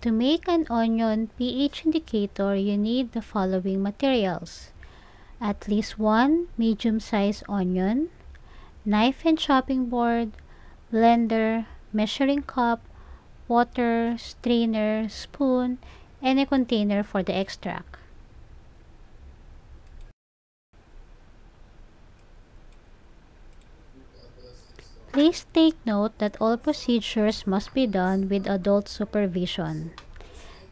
To make an onion pH indicator, you need the following materials. At least one medium-sized onion, knife and chopping board, blender, measuring cup, water, strainer, spoon, and a container for the extract. Please take note that all procedures must be done with adult supervision.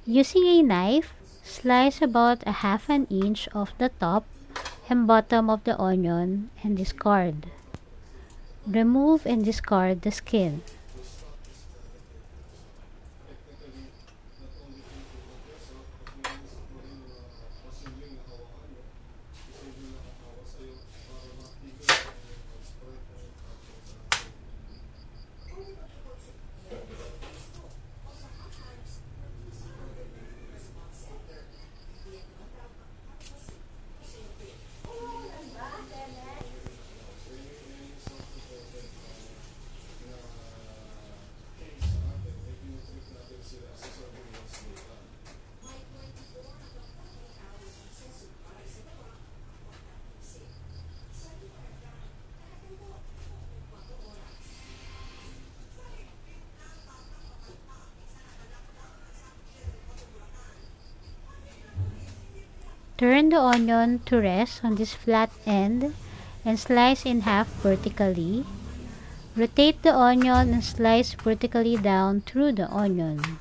Using a knife, slice about a half an inch off the top and bottom of the onion and discard. Remove and discard the skin. Turn the onion to rest on this flat end and slice in half vertically. Rotate the onion and slice vertically down through the onion.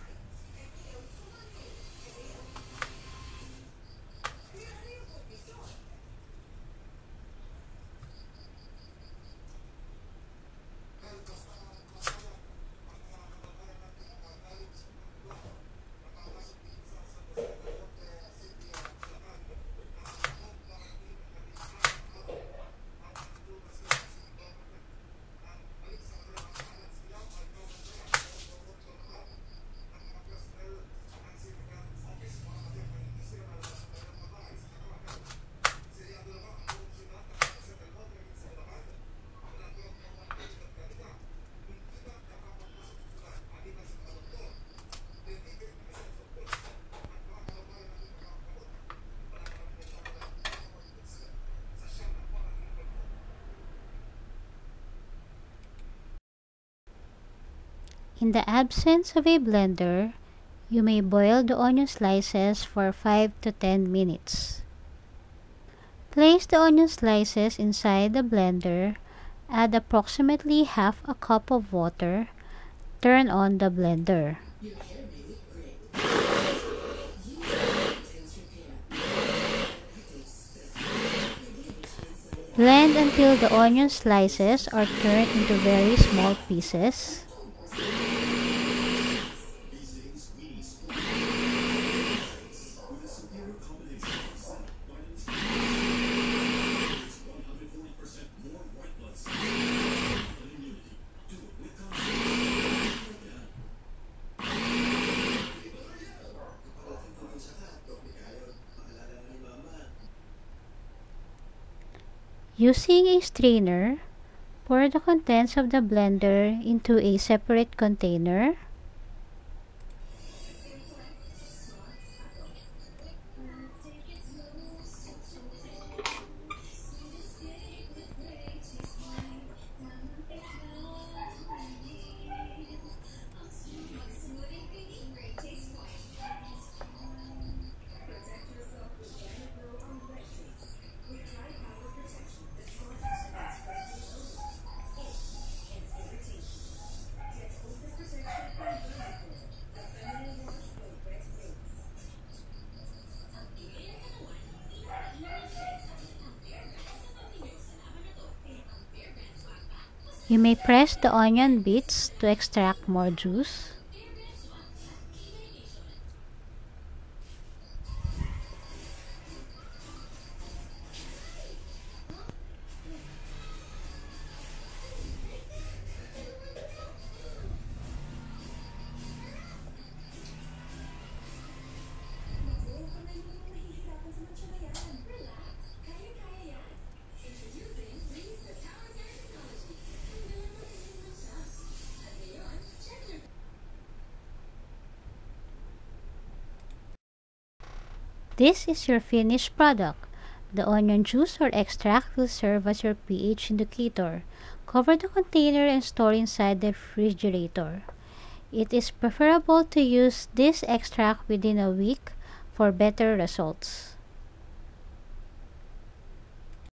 In the absence of a blender, you may boil the onion slices for 5 to 10 minutes. Place the onion slices inside the blender, add approximately half a cup of water, turn on the blender. Blend until the onion slices are turned into very small pieces. Using a strainer, pour the contents of the blender into a separate container. You may press the onion bits to extract more juice. This is your finished product. The onion juice or extract will serve as your pH indicator. Cover the container and store inside the refrigerator. It is preferable to use this extract within a week for better results.